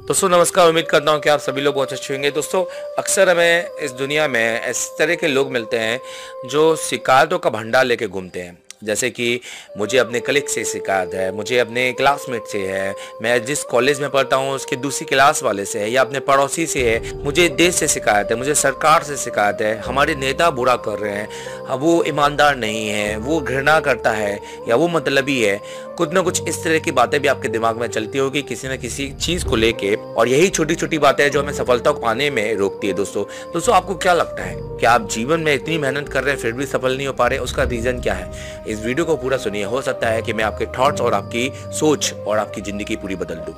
दोस्तों नमस्कार, उम्मीद करता हूँ कि आप सभी लोग बहुत अच्छे होंगे। दोस्तों, अक्सर हमें इस दुनिया में इस तरह के लोग मिलते हैं जो शिकायतों का भंडार लेके घूमते हैं। जैसे कि मुझे अपने कलीग से शिकायत है, मुझे अपने क्लासमेट से है, मैं जिस कॉलेज में पढ़ता हूँ, उसके दूसरी क्लास वाले से है, या अपने पड़ोसी से है, मुझे देश से शिकायत है, मुझे सरकार से शिकायत है, हमारे नेता बुरा कर रहे हैं वो ईमानदार नहीं है, वो घृणा करता है, या वो मतलबी है कुछ ना कुछ इस तरह की बातें भी आपके दिमाग में चलती होगी, किसी न किसी चीज़ को लेके, और यही छोटी छोटी बातें जो हमें सफलता को पाने में रोकती है दोस्तों। दोस्तों, आपको क्या लगता है? कि आप जीवन में इतनी मेहनत कर रहे हैं, फिर भी सफल नहीं हो पा रहे? उसका रीजन क्या है? इस वीडियो को पूरा सुनिए। हो सकता है कि मैं आपके थॉट्स और आपकी सोच और आपकी ज़िंदगी पूरी बदल दूँ।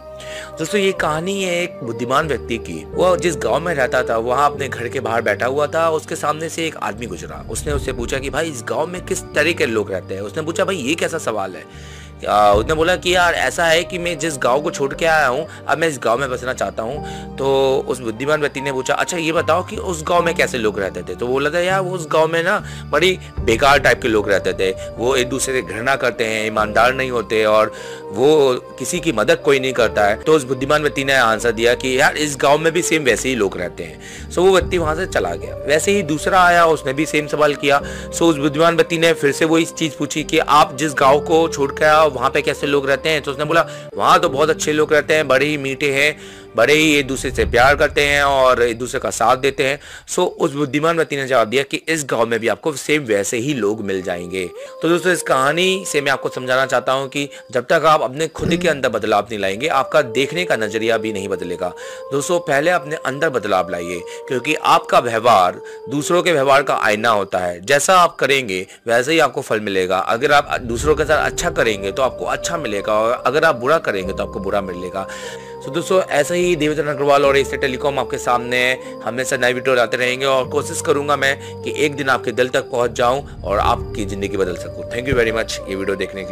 दोस्तों, ये कहानी है एक बुद्धिमान व्यक्ति की। वो जिस गाँव में रहता था, वहाँ अपने घर के बाहर बैठा हुआ था, उसके सामने से एक आदमी गुजरा। उसने उससे पूछा कि, भाई, इस गाँव में किस तरह के लोग रहते हैं? उसने पूछा, भाई, ये कैसा सवाल है? उसने बोला कि यार, ऐसा है कि मैं जिस गाँव को छोड़ के आया हूँ, अब मैं इस गाँव में बसना चाहता हूँ। तो उस बुद्धिमान व्यक्ति ने पूछा अच्छा ये बताओ कि उस गाँव में कैसे लोग रहते थे? तो बोला था यार उस गाँव में ना बड़ी बेकार टाइप के लोग रहते थे। वो एक दूसरे से घृणा करते हैं, ईमानदार नहीं होते और वो किसी की मदद कोई नहीं करता है। तो उस बुद्धिमान व्यक्ति ने आंसर दिया कि यार, इस गाँव में भी सेम वैसे ही लोग रहते हैं। सो वो व्यक्ति वहाँ से चला गया। वैसे ही दूसरा आया, उसने भी सेम सवाल किया। सो उस बुद्धिमान व्यक्ति ने फिर से वो इस चीज़ पूछी कि आप जिस गाँव को छोड़ के आओ वहाँ पे कैसे लोग रहते हैं? तो उसने बोला, वहाँ तो बहुत अच्छे लोग रहते हैं, बड़े ही मीठे हैं। बड़े ही एक दूसरे से प्यार करते हैं और एक दूसरे का साथ देते हैं। सो उस बुद्धिमान व्यक्ति ने जवाब दिया कि इस गाँव में भी आपको सेम वैसे ही लोग मिल जाएँगे। तो दोस्तों, इस कहानी से मैं आपको समझाना चाहता हूँ कि जब तक आप अपने खुद के अंदर बदलाव नहीं लाएँगे, आपका देखने का नज़रिया भी नहीं बदलेगा। दोस्तों, पहले अपने अंदर बदलाव लाइए, क्योंकि आपका व्यवहार दूसरों के व्यवहार का आईना होता है। जैसा आप करेंगे, वैसे ही आपको फल मिलेगा। अगर आप दूसरों के साथ अच्छा करेंगे तो आपको अच्छा मिलेगा, और अगर आप बुरा करेंगे तो आपको बुरा मिलेगा। तो दोस्तों, ऐसा ही देवचंद अग्रवाल और एसे टेलीकॉम आपके सामने हमेशा नए वीडियो लाते रहेंगे और कोशिश करूँगा मैं कि एक दिन आपके दिल तक पहुँच जाऊँ और आपकी ज़िंदगी बदल सकूँ। थैंक यू वेरी मच ये वीडियो देखने के लिए।